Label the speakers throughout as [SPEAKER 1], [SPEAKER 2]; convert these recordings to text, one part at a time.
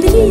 [SPEAKER 1] Андрей.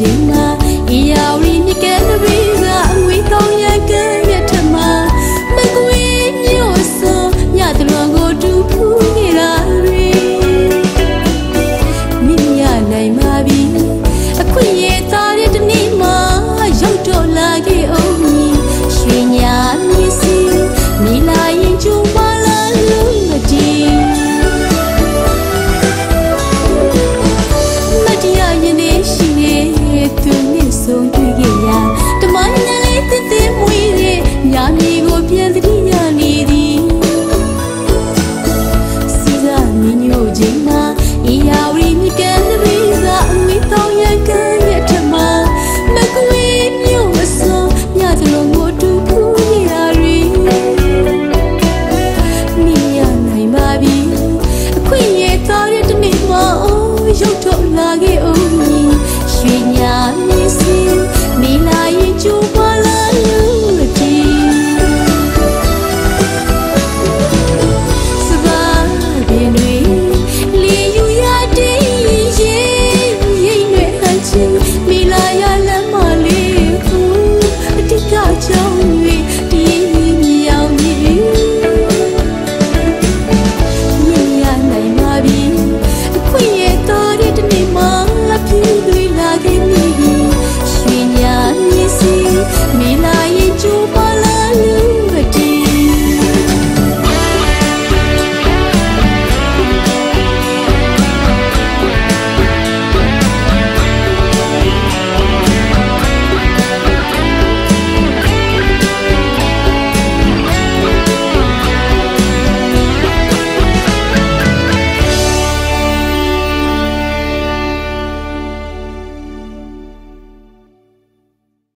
[SPEAKER 1] ညညိုခြင်းမှာ ရုပ်ထုတ်လာခဲ့အောင်ညီရွှေညာလေးစီ